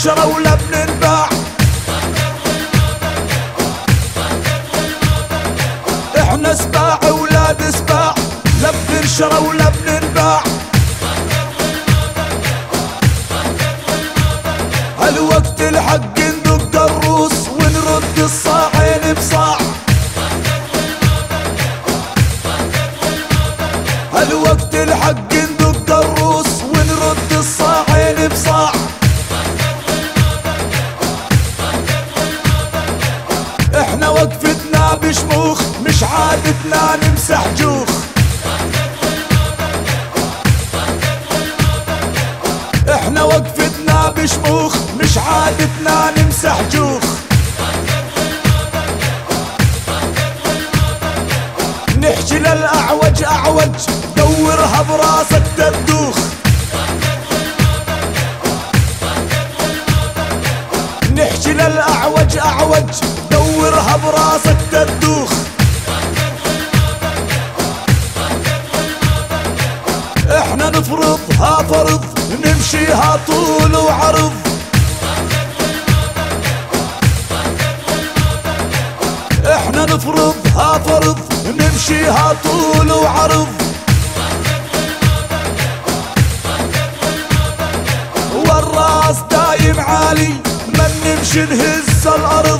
بنشرى ولا بننباع. إحنا سباع أولاد سباع لا بنشرى ولا بننباع. هالوقت الحق ندق الروس ونرد الصاعين بصاع. هالوقت الحق ندق الروس بشموخ مش عادتنا نمسح جوخ. إحنا وقفتنا بشموخ مش عادتنا نمسح جوخ. نحكي للأعوج أعوج دورها براسك تدوخ. نحكي للأعوج أعوج دورها براسك إحنا نفرضها فرض نمشيها طول وعرض. إحنا نفرضها فرض نمشيها طول وعرض. والراس دايم عالي من نمشي نهز الأرض.